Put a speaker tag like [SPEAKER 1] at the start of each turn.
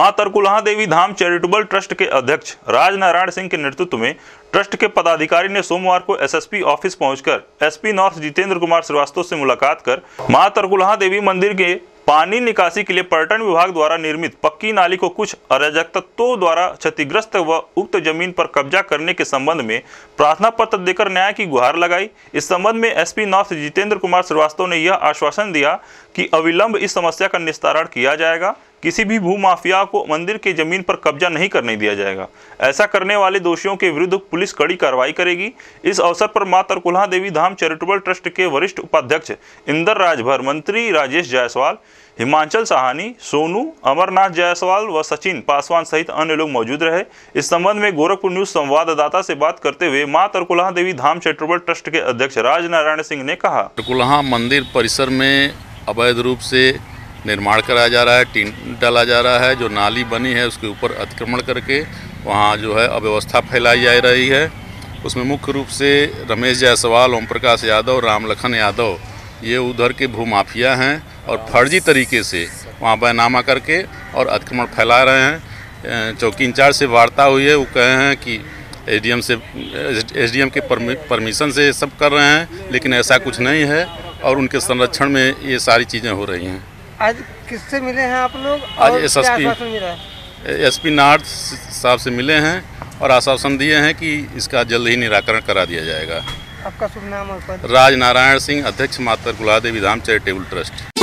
[SPEAKER 1] माँ Tarkulha Devi Dham charitable trust के अध्यक्ष राज नारायण सिंह के नेतृत्व में ट्रस्ट के पदाधिकारी ने सोमवार को एसएसपी ऑफ़िस पहुंचकर एसपी नॉर्थ जितेंद्र कुमार श्रीवास्तव से मुलाकात कर माँ तरकुलहा देवी मंदिर के पानी निकासी के लिए पर्यटन विभाग द्वारा निर्मित पक्की नाली को कुछ अराजक तत्वों द्वारा क्षतिग्रस्त व उक्त ज़मीन पर कब्जा करने के संबंध में प्रार्थना पत्र देकर न्याय की गुहार लगाई। इस संबंध में एसपी नॉर्थ जितेंद्र कुमार श्रीवास्तव ने यह आश्वासन दिया कि अविलंब इस समस्या का निस्तारण किया जाएगा। किसी भी भू माफिया को मंदिर के ज़मीन पर कब्जा नहीं करने दिया जाएगा। ऐसा करने वाले दोषियों के विरुद्ध पुलिस कड़ी कार्रवाई करेगी। इस अवसर पर माँ तरकुल्हा देवी धाम चैरिटेबल ट्रस्ट के वरिष्ठ उपाध्यक्ष इंदर राजभर, मंत्री राजेश जायसवाल, हिमांचल सहानी, सोनू, अमरनाथ जायसवाल व सचिन पासवान सहित अन्य लोग मौजूद रहे। इस संबंध में गोरखपुर न्यूज़ संवाददाता से बात करते हुए माँ तरकुल्हा देवी धाम चैरिटेबल ट्रस्ट के अध्यक्ष राज नारायण सिंह ने कहा
[SPEAKER 2] कुल्हा मंदिर परिसर में अवैध रूप से निर्माण कराया जा रहा है, टीन डाला जा रहा है, जो नाली बनी है उसके ऊपर अतिक्रमण करके वहाँ जो है अव्यवस्था फैलाई जा रही है। उसमें मुख्य रूप से रमेश जायसवाल ओम प्रकाश यादव राम लखन यादव, ये उधर के भूमाफिया हैं और फर्जी तरीके से वहाँ बैनामा करके और अतिक्रमण फैला रहे हैं। चौकी इंचार्ज से वार्ता हुई है, वो कहे हैं कि एसडीएम से एसडीएम के परमिशन से सब कर रहे हैं, लेकिन ऐसा कुछ नहीं है और उनके संरक्षण में ये सारी चीज़ें हो रही हैं।
[SPEAKER 3] आज किससे मिले हैं आप लोग
[SPEAKER 2] आज S S P S P north साहब से मिले हैं और आश्वासन दिए हैं कि इसका जल्द ही निराकरण करा दिया जाएगा।
[SPEAKER 3] आपका शुभ नाम
[SPEAKER 2] राज नारायण सिंह अध्यक्ष मातर गुलादेवी धाम चैरिटेबल ट्रस्ट।